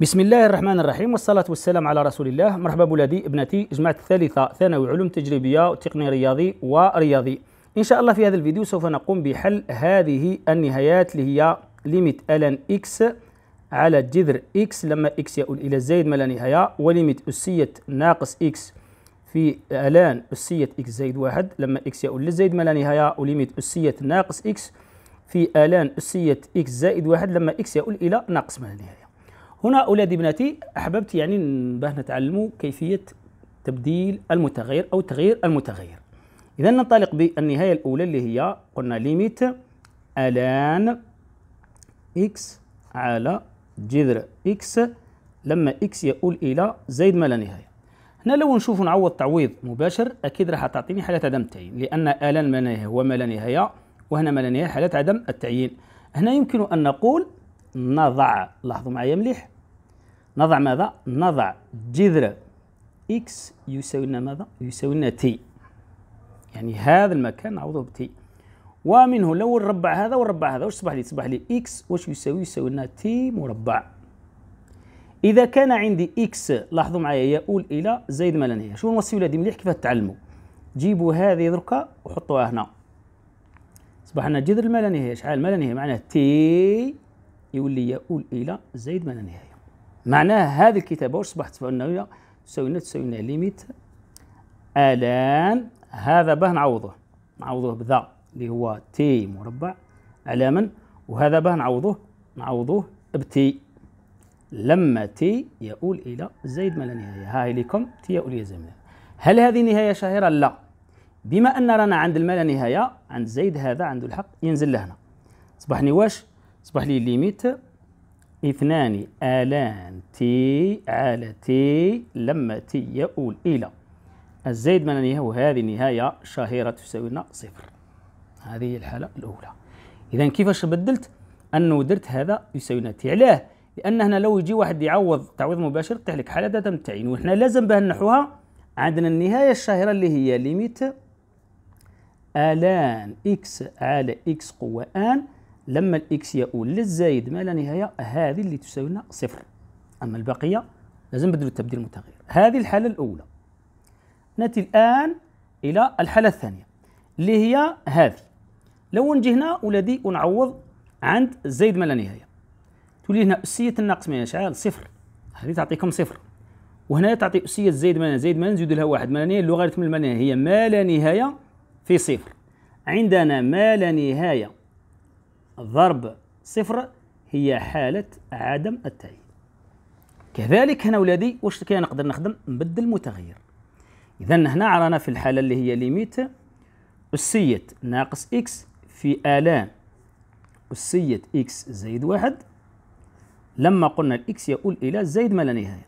بسم الله الرحمن الرحيم والصلاة والسلام على رسول الله. مرحبا بولادي وبناتي جماعة الثالثة ثانوي علوم تجريبية وتقنية رياضي ورياضي. إن شاء الله في هذا الفيديو سوف نقوم بحل هذه النهايات اللي هي limite ln x على جذر x لما x يؤول إلى زائد ما لا نهاية و limite أسية ناقص x في ln أسية x زائد واحد لما x يؤول للزائد ما لا نهاية و limite أسية ناقص x في ln أسية x زائد واحد لما x يؤول إلى ناقص ما لا نهاية. هنا أولادي بناتي أحببت يعني باه نتعلموا كيفية تبديل المتغير أو تغيير المتغير. إذا ننطلق بالنهاية الأولى اللي هي قلنا limite ln x على جذر x لما x يؤول إلى زائد ما لا نهاية. هنا لو نشوف نعوض تعويض مباشر أكيد راح تعطيني حالة عدم التعيين لأن ln ما لا نهاية هو ما لا نهاية وهنا ما لا نهاية حالة عدم التعيين. هنا يمكن أن نقول نضع لاحظوا معي مليح؟ نضع ماذا؟ نضع جذر x يساوي لنا ماذا؟ يساوي لنا t يعني هذا المكان نعوضه ب t ومنه لو نربع هذا ونربع هذا واش تصبح لي؟ تصبح لي x واش يساوي؟ يساوي لنا t مربع إذا كان عندي x لاحظوا معايا يؤول إلى زائد ما لا نهاية، شو نوصي ولادي مليح كيف تعلموا؟ جيبوا هذه دركا وحطوها هنا. أصبح لنا جذر ما لا نهاية، شحال ما لا نهاية؟ معناه t يولي يؤول إلى زائد ما لا نهاية. معناه هذه الكتابة واش أصبحت تساوي تساوي limite ln هذا به نعوضه. نعوضه بذا اللي هو t مربع على من وهذا به نعوضه نعوضه ب t لما t يؤول إلى زائد ما لا نهاية. ها هي لكم t يؤول إلى زائد هل هذه نهاية شهيره لا. بما أن رانا عند الما لا نهاية عند زيد هذا عنده الحق ينزل لهنا. أصبحني واش؟ أصبح لي limite اثنان ln t على t لما t يؤول إلى. الزائد ما لا نهاية وهذه النهاية شهيرة تساوي لنا صفر. هذه الحالة الأولى. إذا كيفاش بدلت؟ أنه درت هذا يساوي لنا t علاه لأن هنا لو يجي واحد يعوض تعويض مباشر تحلك لك حالة عدم التعيين وإحنا لازم بها نحوها عندنا النهاية الشهيرة اللي هي limite ln x على x قوة n لما ال x يؤول للزايد ما لا نهاية هذه اللي تساوي لنا صفر. أما البقية لازم نبدلوا التبديل المتغير. هذه الحالة الأولى. نأتي الآن إلى الحالة الثانية اللي هي هذه. لو نجي هنا ولادي ونعوض عند زايد ما لا نهاية. تولي هنا أسية الناقص ما لا شحال صفر. هذه تعطيكم صفر. وهنا تعطي أسية زايد ما زايد ما نزيد لها واحد ما لا نهاية اللغة ما لا نهاية. هي ما لا نهاية في صفر. عندنا ما لا نهاية. ضرب صفر هي حالة عدم التعيين كذلك هنا ولادي واش كاين نقدر نخدم؟ نبدل متغير إذا هنا رانا في الحالة اللي هي limite أسية ناقص x في ln أسية x زائد واحد. لما قلنا ال x يؤول إلى زائد ما لا نهاية.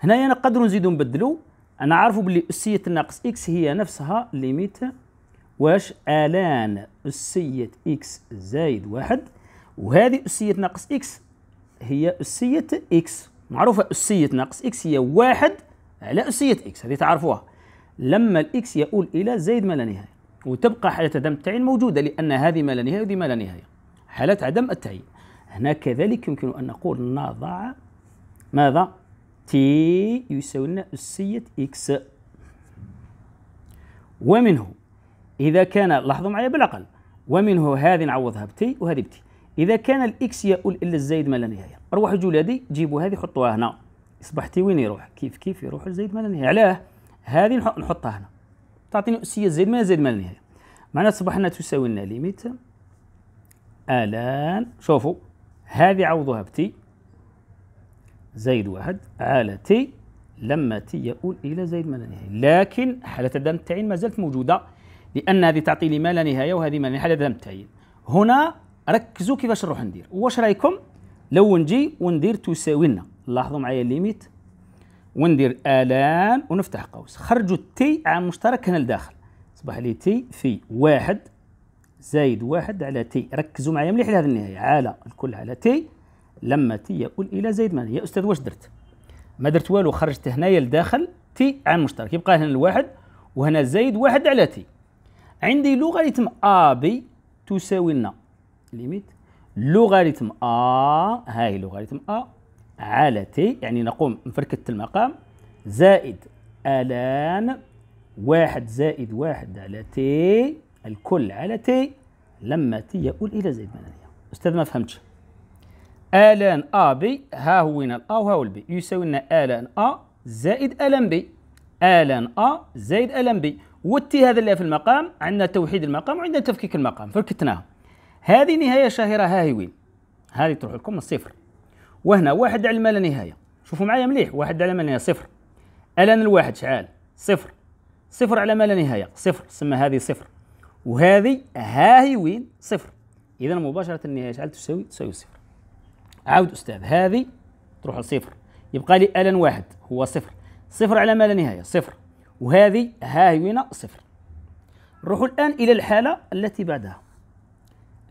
هنا نقدر نزيدو نبدلو أنا عارفو بلي أسية ناقص x هي نفسها limite واش ln أسية x زايد واحد؟ وهذه أسية ناقص إكس هي أسية إكس معروفة أسية ناقص إكس هي واحد على أسية إكس هذه تعرفوها. لما ال x يؤول إلى زايد ما لا نهاية. وتبقى حالة عدم التعيين موجودة لأن هذه ما لا نهاية وهذه ما لا نهاية. حالة عدم التعيين. هنا كذلك يمكن أن نقول نضع ماذا؟ t يساوي لنا أسية x ومنه إذا كان لاحظوا معي بالأقل ومنه هذه نعوضها ب t وهذه ب t. إذا كان ال x يؤول إلا الزايد ما لا نهاية أروحوا ولادي جيبوا هذه حطوها هنا. يصبح t وين يروح؟ كيف كيف يروح الزايد ما لا نهاية علاه هذه نحطها هنا. تعطيني أسية زايد ما زايد ما لا نهاية معناها تصبح لنا تساوي لنا limite ln. شوفوا هذه عوضوها ب t. زايد واحد على t. لما t يؤول إلى زايد ما لا نهاية لكن حالة عدم التعيين ما زالت موجودة. لأن هذه تعطي لي ما لا نهاية وهذه ما لا نهاية. هذا التعيين هنا ركزوا كيفاش نروح ندير واش رأيكم؟ لو نجي وندير تساوي لنا لاحظوا معايا ال limite. وندير ln ونفتح قوس. خرجوا التي عن مشترك هنا لداخل. أصبح لي تي في واحد زايد واحد على تي ركزوا معايا مليح لهذه النهاية. على الكل على تي لما تي يؤول إلى زايد ما يا أستاذ واش درت؟ ما درت والو خرجت هنايا لداخل تي عن مشترك. يبقى هنا الواحد وهنا زايد واحد على تي عندي لوغاريتم ا بي تساوي لنا limite لوغاريتم ا هاي لوغاريتم ا على تي يعني نقوم بفركة المقام زائد ln واحد زائد واحد على تي الكل على تي لما تي يؤول إلى زائد ملانية أستاذ ما فهمتش. ln ا بي ها هو الأ وها هو البي يساوي لنا ln ا زائد ln بي ln ا زائد ln بي والتي هذا اللي في المقام عندنا توحيد المقام وعندنا تفكيك المقام فركتناها هذه نهاية شاهرة ها هي وين؟ هذه تروح لكم الصفر. وهنا واحد على ما لا نهاية. شوفوا معايا مليح واحد على ما لا نهاية صفر. الان الواحد شحال صفر. صفر على ما لا نهاية صفر. سمى هذه صفر. وهذه ها هي وين؟ صفر. إذا مباشرة النهاية شحال تساوي تساوي صفر. عاود أستاذ هذه تروح لصفر. يبقى لي الان واحد هو صفر. صفر على ما لا نهاية صفر. وهذه ها هي وين صفر. نروحوا الآن إلى الحالة التي بعدها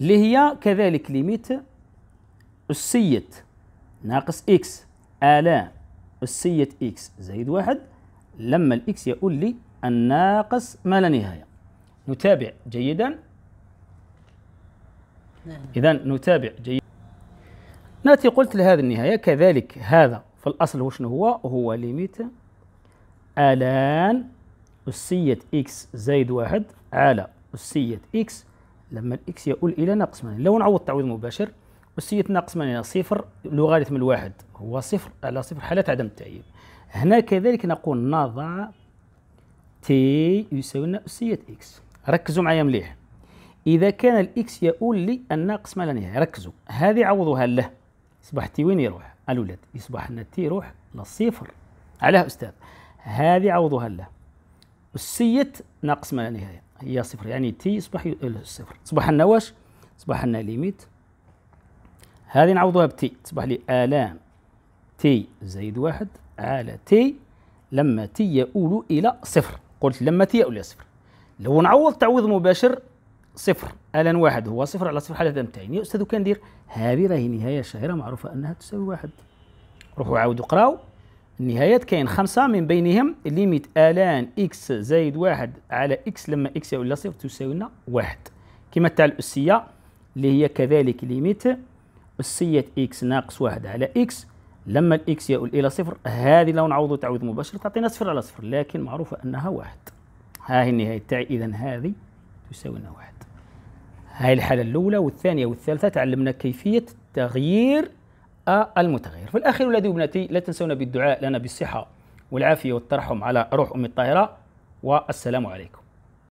اللي هي كذلك limite أسية ناقص إكس ln أسية إكس زائد واحد لما الإكس يؤول إلى ناقص ما لا نهاية. نتابع جيدا. نعم. إذا نتابع جيدا نأتي قلت لهذه النهاية كذلك هذا في الأصل هو شنو هو؟ هو limite ln أسية إكس زائد واحد على أسية إكس. لما الإكس يؤول إلى ناقص 8 لو نعوض تعويض مباشر أسية ناقص 8 صفر لوغاريتم الواحد هو صفر على صفر حالة عدم التعيين. هنا كذلك نقول نضع تي يساوي لنا أسية إكس. ركزوا معايا مليح. إذا كان الإكس يؤول لا نهاية. ركزوا. هذه عوضوها له. يصبح تي وين يروح؟ الأولاد يصبح أن تي يروح للصفر علاه أستاذ. هذه عوضها له. أسية ناقص ما لا نهاية هي صفر يعني تي يصبح صفر تصبح لنا واش تصبح لنا limite هذه نعوضوها بتي تصبح لي ln. تي زائد واحد على تي لما تي يؤول إلى صفر. قلت لما تي يؤول إلى صفر. لو نعوض تعويض مباشر صفر. ln واحد هو صفر على صفر حالة امتين يا أستاذ كان ندير هذه راهي نهاية شهيرة معروفة أنها تساوي واحد. روحوا عاودوا قراو النهايات كاين خمسة من بينهم limite ln إكس زايد واحد على إكس لما إكس إلى صفر تساوي لنا واحد. كما تاع الأسية اللي هي كذلك limite أسية إكس ناقص واحد على إكس. لما الإكس يؤول إلى صفر هذه لو نعوض تعويض مباشر تعطينا صفر على صفر لكن معروفة أنها واحد. ها هي النهاية تاعي إذا هذه تساوي لنا واحد. هاي الحالة الأولى والثانية والثالثة تعلمنا كيفية تغيير المتغير. في الأخير ولادي وبناتي لا تنسونا بالدعاء لنا بالصحة والعافية والترحم على روح أم الطاهرة والسلام عليكم.